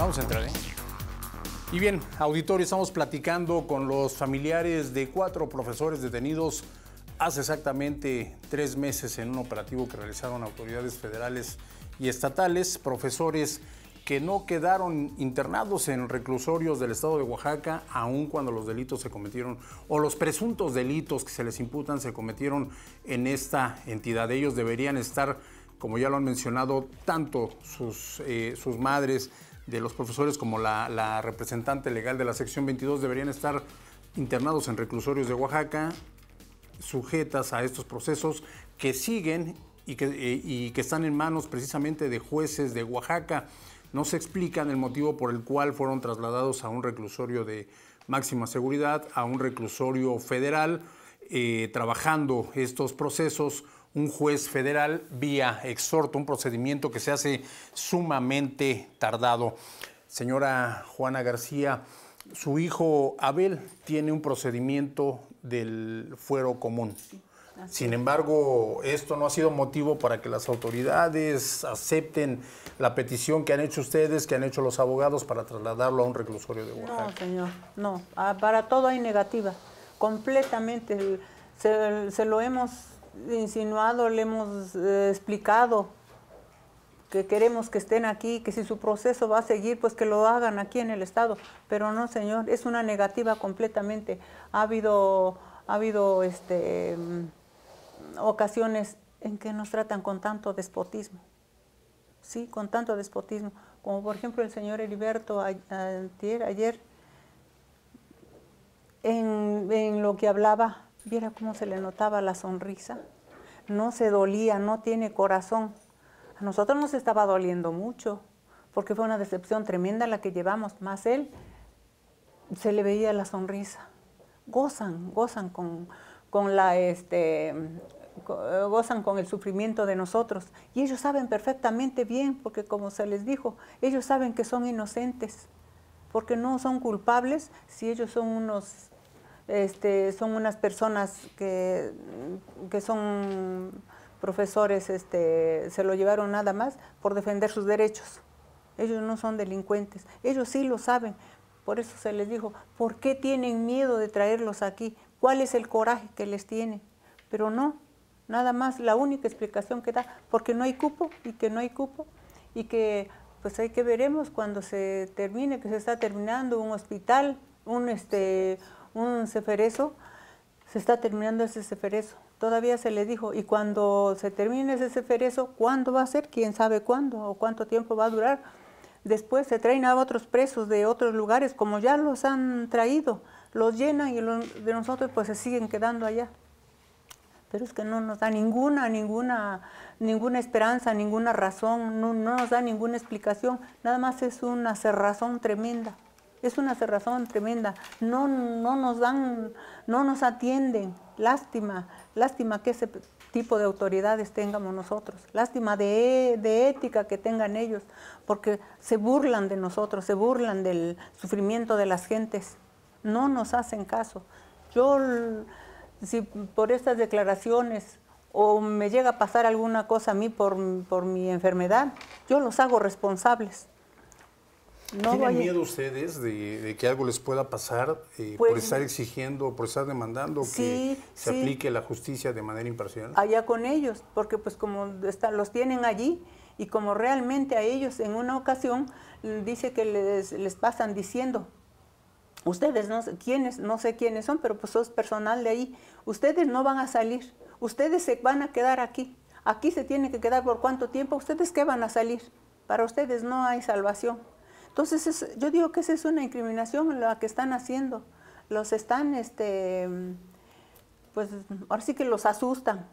Vamos a entrar, ¿eh? Y bien, auditorio, estamos platicando con los familiares de cuatro profesores detenidos hace exactamente tres meses en un operativo que realizaron autoridades federales y estatales, profesores que no quedaron internados en reclusorios del estado de Oaxaca, aun cuando los delitos se cometieron, o los presuntos delitos que se les imputan se cometieron en esta entidad. Ellos deberían estar, como ya lo han mencionado, tanto sus, eh, sus madres de los profesores como la, representante legal de la sección 22 deberían estar internados en reclusorios de Oaxaca, sujetas a estos procesos que siguen y que, eh, y que están en manos precisamente de jueces de Oaxaca. No se explican el motivo por el cual fueron trasladados a un reclusorio de máxima seguridad, a un reclusorio federal, eh, trabajando estos procesos un juez federal vía exhorto, un procedimiento que se hace sumamente tardado. Señora Juana García, su hijo Abel tiene un procedimiento del fuero común. Sin embargo, esto no ha sido motivo para que las autoridades acepten la petición que han hecho ustedes, que han hecho los abogados para trasladarlo a un reclusorio de Oaxaca. No, señor, no. Ah, Para todo hay negativa. Completamente. Se, se lo hemos insinuado, le hemos eh, explicado que queremos que estén aquí, que si su proceso va a seguir, pues que lo hagan aquí en el Estado. Pero no, señor, es una negativa completamente. Ha habido, ha habido este, mm, ocasiones en que nos tratan con tanto despotismo. Sí, con tanto despotismo. Como por ejemplo el señor Heriberto a- antier, ayer, en, en lo que hablaba, viera cómo se le notaba la sonrisa. No se dolía, no tiene corazón. A nosotros nos estaba doliendo mucho, porque fue una decepción tremenda la que llevamos, más él se le veía la sonrisa. Gozan, gozan con, con la este gozan con el sufrimiento de nosotros y ellos saben perfectamente bien porque como se les dijo, ellos saben que son inocentes porque no son culpables si ellos son unos este, son unas personas que, que son profesores, este, se lo llevaron nada más por defender sus derechos. Ellos no son delincuentes, ellos sí lo saben. Por eso se les dijo, ¿por qué tienen miedo de traerlos aquí? ¿Cuál es el coraje que les tiene? Pero no, nada más la única explicación que da, porque no hay cupo y que no hay cupo y que pues hay que veremos cuando se termine, que se está terminando un hospital, un este un ceferezo, se está terminando ese ceferezo. Todavía se le dijo, y cuando se termine ese ceferezo, ¿cuándo va a ser? ¿Quién sabe cuándo o cuánto tiempo va a durar? Después se traen a otros presos de otros lugares, como ya los han traído, los llenan y los de nosotros pues se siguen quedando allá. Pero es que no nos da ninguna, ninguna, ninguna esperanza, ninguna razón, no, no nos da ninguna explicación, nada más es una cerrazón tremenda. Es una cerrazón tremenda. No, no nos dan, no nos atienden. Lástima, lástima que ese tipo de autoridades tengamos nosotros. Lástima de, de ética que tengan ellos, porque se burlan de nosotros, se burlan del sufrimiento de las gentes. No nos hacen caso. Yo, si por estas declaraciones o me llega a pasar alguna cosa a mí por, por mi enfermedad, yo los hago responsables. No ¿Tienen vaya- miedo ustedes de, de que algo les pueda pasar eh, por Pues- estar exigiendo, por estar demandando Sí, que se sí. aplique la justicia de manera imparcial? allá con ellos, porque pues como está- los tienen allí y como realmente a ellos en una ocasión dice que les, les pasan diciendo, ustedes no sé quiénes, no sé quiénes son, pero pues sos personal de ahí, ustedes no van a salir, ustedes se van a quedar aquí, aquí se tienen que quedar por cuánto tiempo, ustedes qué van a salir, para ustedes no hay salvación. Entonces es- yo digo que esa es una incriminación la que están haciendo, los están, este, pues ahora sí que los asustan,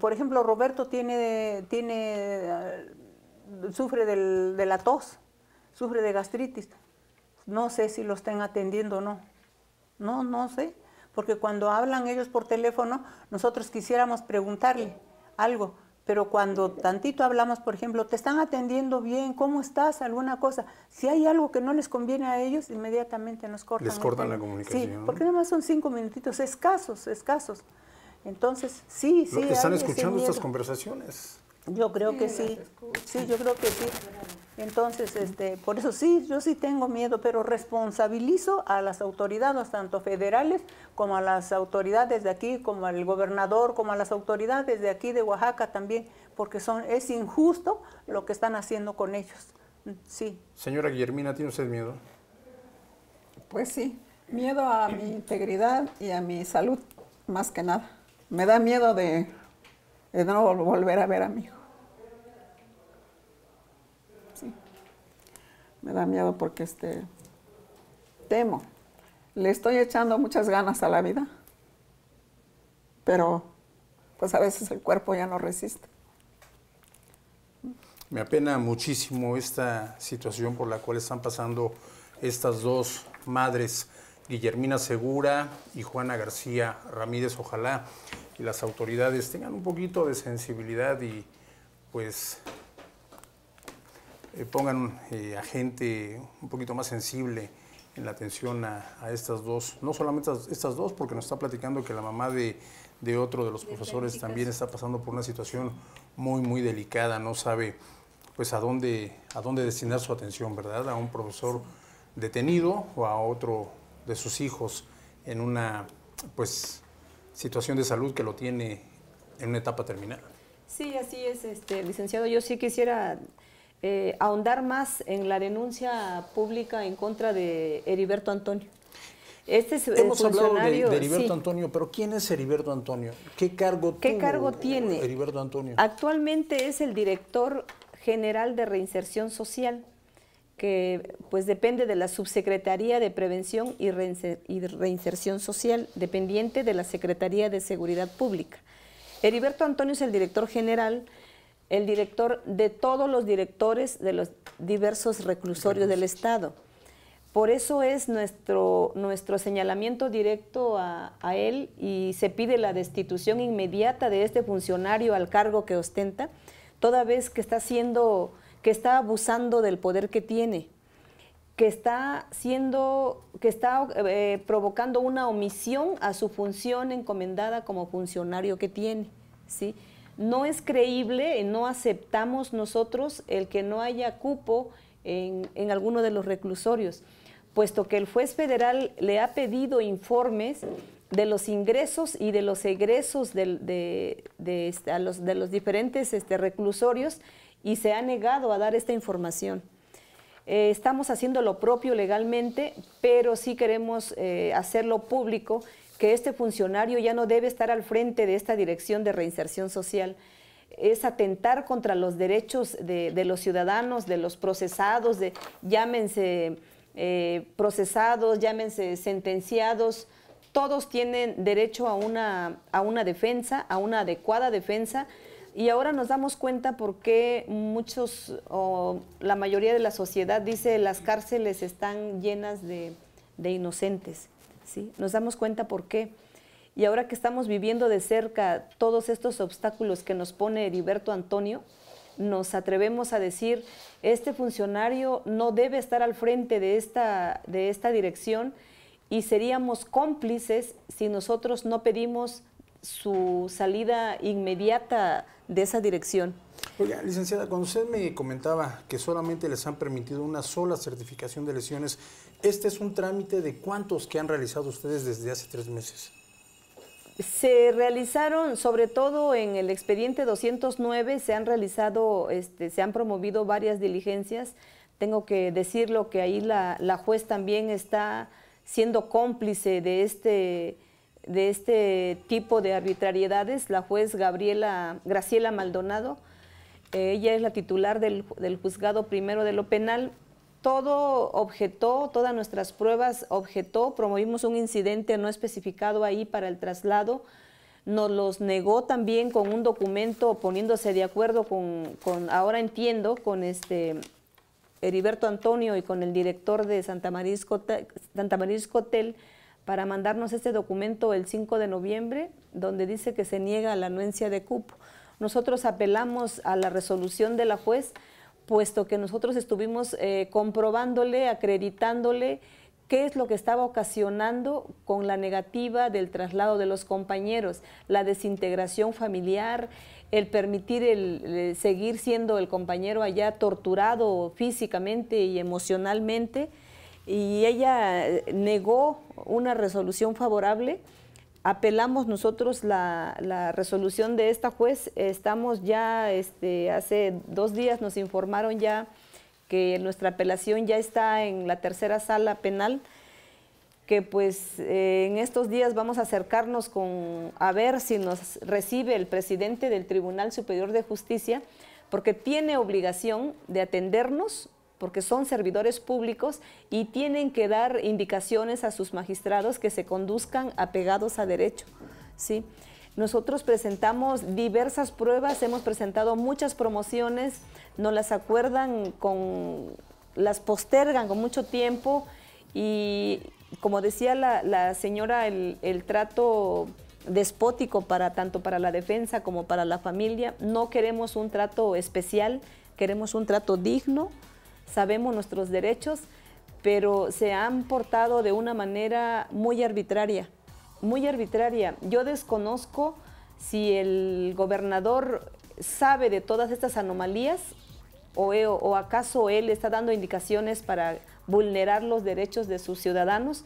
por ejemplo, Roberto tiene, tiene, eh, sufre de la tos, sufre de gastritis. No sé si lo estén atendiendo o no. No, no sé. Porque cuando hablan ellos por teléfono, nosotros quisiéramos preguntarle algo. Pero cuando tantito hablamos, por ejemplo, te están atendiendo bien, ¿cómo estás? Alguna cosa. Si hay algo que no les conviene a ellos, inmediatamente nos cortan. Les cortan la comunicación. Sí, porque nada más son cinco minutitos, escasos, escasos. Entonces, sí, sí. ¿Están hay ese escuchando estas conversaciones? Yo creo que sí. Sí, yo creo que sí. Entonces, este, por eso sí, yo sí tengo miedo, pero responsabilizo a las autoridades, tanto federales como a las autoridades de aquí, como al gobernador, como a las autoridades de aquí de Oaxaca también, porque son, es injusto lo que están haciendo con ellos. Sí. Señora Guillermina, ¿tiene usted miedo? Pues sí, miedo a mi integridad y a mi salud, más que nada. Me da miedo de, de no volver a ver a mi hijo. Me da miedo porque este, temo. Le estoy echando muchas ganas a la vida, pero pues a veces el cuerpo ya no resiste. Me apena muchísimo esta situación por la cual están pasando estas dos madres, Guillermina Segura y Juana García Ramírez. Ojalá y las autoridades tengan un poquito de sensibilidad y pues pongan eh, a gente un poquito más sensible en la atención a, estas dos, no solamente estas, dos, porque nos está platicando que la mamá de, otro de los profesores también está pasando por una situación muy, muy delicada, no sabe pues a dónde, a dónde destinar su atención, ¿verdad? A un profesor detenido o a otro de sus hijos en una pues situación de salud que lo tiene en una etapa terminal. Sí, así es, este, licenciado. Yo sí quisiera eh, ahondar más en la denuncia pública en contra de Heriberto Antonio. Este es Hemos hablado de, Heriberto Antonio, pero ¿quién es Heriberto Antonio? ¿Qué cargo, ¿Qué cargo tiene? Heriberto Antonio? Actualmente es el director general de reinserción social, que pues depende de la Subsecretaría de Prevención y Reinserción Social, dependiente de la Secretaría de Seguridad Pública. Heriberto Antonio es el director general el director de todos los directores de los diversos reclusorios del Estado. Por eso es nuestro, nuestro señalamiento directo a, él y se pide la destitución inmediata de este funcionario al cargo que ostenta, toda vez que está siendo, que está abusando del poder que tiene, que está siendo, que está eh, provocando una omisión a su función encomendada como funcionario que tiene, ¿sí? No es creíble, no aceptamos nosotros el que no haya cupo en, alguno de los reclusorios, puesto que el juez federal le ha pedido informes de los ingresos y de los egresos de, este, los, de los, diferentes este, reclusorios y se ha negado a dar esta información. Eh, estamos haciendo lo propio legalmente, pero sí queremos eh, hacerlo público que este funcionario ya no debe estar al frente de esta dirección de reinserción social. Es atentar contra los derechos de, los ciudadanos, de los procesados, de, llámense eh, procesados, llámense sentenciados, todos tienen derecho a una, a una defensa, a una adecuada defensa. Y ahora nos damos cuenta por qué muchos, o la mayoría de la sociedad dice las cárceles están llenas de inocentes. Nos damos cuenta por qué. Y ahora que estamos viviendo de cerca todos estos obstáculos que nos pone Heriberto Antonio, nos atrevemos a decir, este funcionario no debe estar al frente de esta, de esta dirección y seríamos cómplices si nosotros no pedimos su salida inmediata de esa dirección. Oiga, licenciada, cuando usted me comentaba que solamente les han permitido una sola certificación de lesiones, ¿este es un trámite de cuántos que han realizado ustedes desde hace tres meses? Se realizaron, sobre todo en el expediente 209, se han realizado, este, se han promovido varias diligencias. Tengo que decirlo que ahí la, la juez también está siendo cómplice de este, de este tipo de arbitrariedades, la juez Gabriela, Graciela Maldonado, ella es la titular del, juzgado primero de lo penal. Todo objetó, todas nuestras pruebas objetó, promovimos un incidente no especificado ahí para el traslado, nos los negó también con un documento poniéndose de acuerdo con, ahora entiendo, con este Heriberto Antonio y con el director de Santa María Santa Hotel para mandarnos este documento el 5 de noviembre, donde dice que se niega la anuencia de cupo. Nosotros apelamos a la resolución de la juez, puesto que nosotros estuvimos eh, comprobándole, acreditándole qué es lo que estaba ocasionando con la negativa del traslado de los compañeros, la desintegración familiar, el permitir el, seguir siendo el compañero allá torturado físicamente y emocionalmente. Y ella eh, negó una resolución favorable. Apelamos nosotros la, resolución de esta juez. Estamos ya, este, hace dos días nos informaron ya que nuestra apelación ya está en la tercera sala penal que pues eh, en estos días vamos a acercarnos con a ver si nos recibe el presidente del Tribunal Superior de Justicia, porque tiene obligación de atendernos, porque son servidores públicos y tienen que dar indicaciones a sus magistrados que se conduzcan apegados a derecho. ¿sí? Nosotros presentamos diversas pruebas, hemos presentado muchas promociones, nos las acuerdan con, las postergan con mucho tiempo y como decía la, señora, el, trato despótico para tanto para la defensa como para la familia. No queremos un trato especial, queremos un trato digno, sabemos nuestros derechos, pero se han portado de una manera muy arbitraria, muy arbitraria. Yo desconozco si el gobernador sabe de todas estas anomalías o, o acaso él está dando indicaciones para vulnerar los derechos de sus ciudadanos,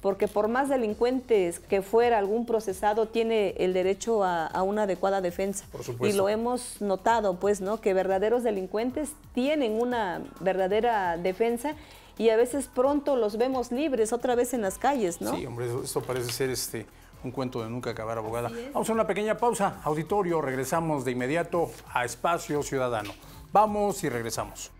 porque por más delincuentes que fuera algún procesado, tiene el derecho a, una adecuada defensa. Y lo hemos notado, pues, ¿no? Que verdaderos delincuentes tienen una verdadera defensa y a veces pronto los vemos libres otra vez en las calles, ¿no? Sí, hombre, esto parece ser este un cuento de nunca acabar, abogada. Vamos a una pequeña pausa. Auditorio, regresamos de inmediato a Espacio Ciudadano. Vamos y regresamos.